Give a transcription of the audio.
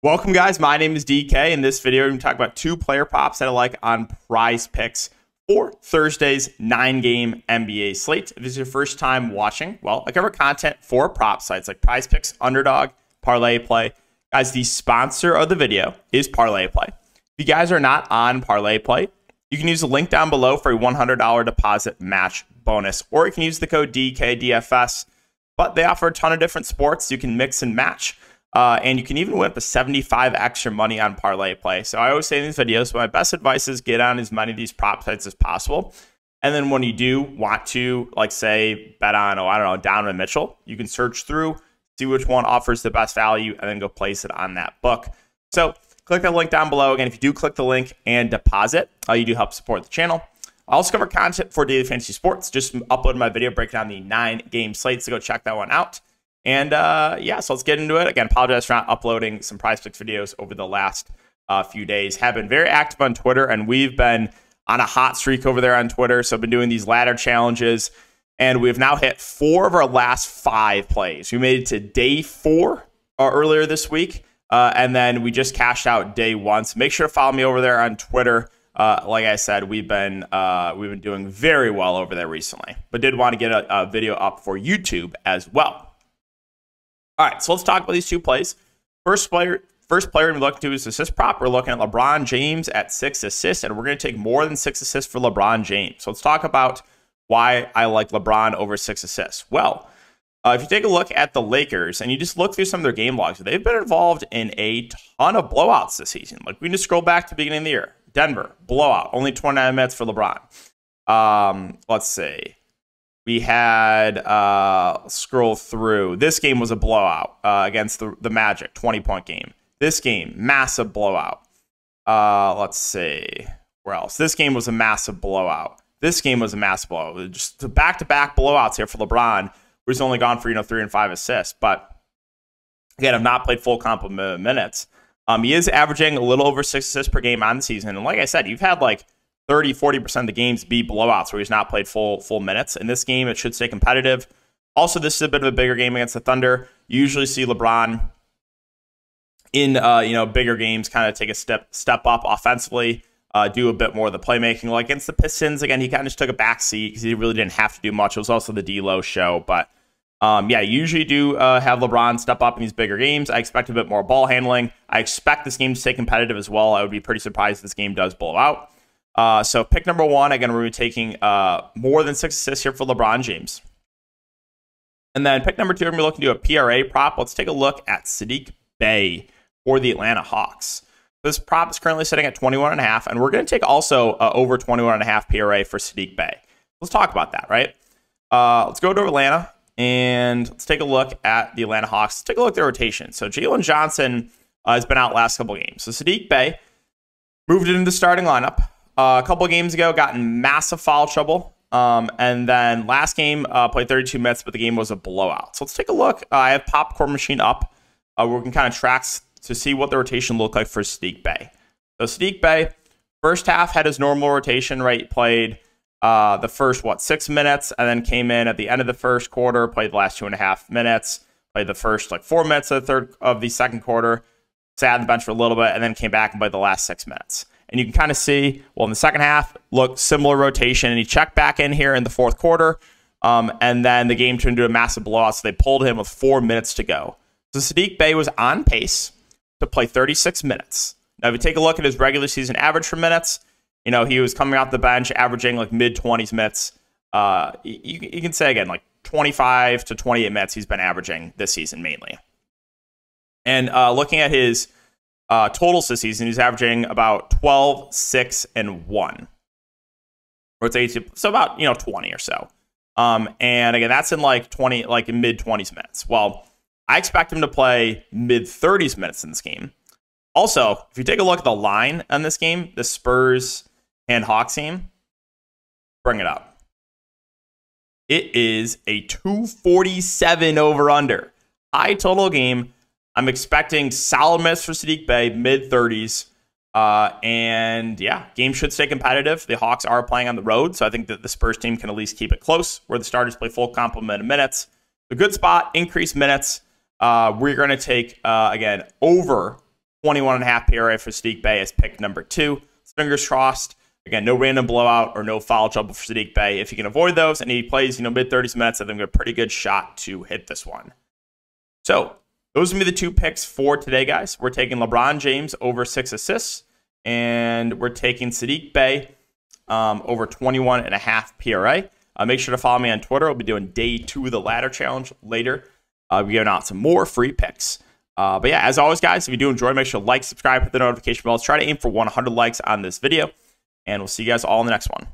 Welcome, guys. My name is DK. In this video, we're going to talk about two player props that I like on prize picks for Thursday's nine game NBA slate. If this is your first time watching, well, I cover content for prop sites like prize picks, underdog, parlay play. Guys, the sponsor of the video is parlay play. If you guys are not on parlay play, you can use the link down below for a $100 deposit match bonus, or you can use the code DKDFS. But they offer a ton of different sports you can mix and match. Uh, and you can even win up to 75 extra money on parlay play. So I always say in these videos, my best advice is get on as many of these prop sites as possible. And then when you do want to, like say, bet on, oh, I don't know, Donovan Mitchell, you can search through, see which one offers the best value, and then go place it on that book. So click the link down below. Again, if you do click the link and deposit, uh, you do help support the channel. I also cover content for Daily Fantasy Sports. Just uploaded my video breaking down the nine game slates, so go check that one out. And uh, yeah, so let's get into it. Again, apologize for not uploading some prize picks videos over the last uh, few days. Have been very active on Twitter, and we've been on a hot streak over there on Twitter. So I've been doing these ladder challenges, and we've now hit four of our last five plays. We made it to day four uh, earlier this week, uh, and then we just cashed out day one. So make sure to follow me over there on Twitter. Uh, like I said, we've been uh, we've been doing very well over there recently, but did want to get a, a video up for YouTube as well. All right, so let's talk about these two plays. First player, first player we're looking to is assist prop. We're looking at LeBron James at six assists, and we're going to take more than six assists for LeBron James. So let's talk about why I like LeBron over six assists. Well, uh, if you take a look at the Lakers and you just look through some of their game logs, they've been involved in a ton of blowouts this season. Like we can just scroll back to the beginning of the year. Denver, blowout, only 29 minutes for LeBron. Um, let's see we had uh, scroll through. This game was a blowout uh, against the, the Magic, 20 point game. This game, massive blowout. Uh, let's see. Where else? This game was a massive blowout. This game was a massive blowout. Just back to back blowouts here for LeBron, who's only gone for, you know, three and five assists. But again, I've not played full complement minutes. Um, he is averaging a little over six assists per game on the season. And like I said, you've had like 30, 40% of the games be blowouts where he's not played full full minutes. In this game, it should stay competitive. Also, this is a bit of a bigger game against the Thunder. You usually see LeBron in uh, you know bigger games kind of take a step step up offensively, uh, do a bit more of the playmaking. Like against the Pistons, again, he kind of just took a back seat because he really didn't have to do much. It was also the D'Lo show, but um, yeah, usually do uh, have LeBron step up in these bigger games. I expect a bit more ball handling. I expect this game to stay competitive as well. I would be pretty surprised if this game does blow out. Uh, so pick number one, again, we're taking uh, more than six assists here for LeBron James. And then pick number two, we're looking to a PRA prop. Let's take a look at Saddiq Bey for the Atlanta Hawks. This prop is currently sitting at 21 and a half, and we're going to take also uh, over 21 and a half PRA for Saddiq Bey. Let's talk about that, right? Uh, let's go to Atlanta and let's take a look at the Atlanta Hawks. Let's take a look at their rotation. So Jalen Johnson uh, has been out last couple games. So Saddiq Bey moved into the starting lineup. Uh, a couple games ago, got in massive foul trouble. Um, and then last game, uh, played 32 minutes, but the game was a blowout. So let's take a look. Uh, I have Popcorn Machine up. Uh, we can kind of track to see what the rotation looked like for Saddiq Bey. So Saddiq Bey, first half had his normal rotation, right? Played uh, the first, what, six minutes, and then came in at the end of the first quarter, played the last two and a half minutes, played the first, like, four minutes of the third of the second quarter, sat on the bench for a little bit, and then came back and played the last six minutes. And you can kind of see, well, in the second half, look, similar rotation. And he checked back in here in the fourth quarter. Um, and then the game turned into a massive blowout. So they pulled him with four minutes to go. So Saddiq Bey was on pace to play 36 minutes. Now, if you take a look at his regular season average for minutes, you know, he was coming off the bench averaging like mid 20s minutes. Uh, you, you can say again, like 25 to 28 minutes he's been averaging this season mainly. And uh, looking at his uh, totals this season, he's averaging about 12, 6, and 1. Or it's 18, so about, you know, 20 or so. Um, and again, that's in like 20, like mid 20s minutes. Well, I expect him to play mid 30s minutes in this game. Also, if you take a look at the line on this game, the Spurs and Hawks game, bring it up. It is a 247 over under. High total game I'm expecting solid minutes for Saddiq Bey, mid 30s. Uh, and yeah, game should stay competitive. The Hawks are playing on the road, so I think that the Spurs team can at least keep it close where the starters play full complement of minutes. A good spot, increased minutes. Uh, we're going to take, uh, again, over 21 and a half PRA for Saddiq Bey as pick number two. Fingers crossed. Again, no random blowout or no foul trouble for Saddiq Bey. If he can avoid those and he plays, you know, mid 30s minutes, I think a pretty good shot to hit this one. So those would be the two picks for today, guys. We're taking LeBron James over six assists, and we're taking Saddiq Bey um, over 21 and a half PRA. Uh, make sure to follow me on Twitter. I'll be doing day two of the ladder challenge later. Uh, we're giving out some more free picks. Uh, but yeah, as always, guys, if you do enjoy, make sure to like, subscribe, hit the notification bell. Let's try to aim for 100 likes on this video, and we'll see you guys all in the next one.